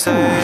take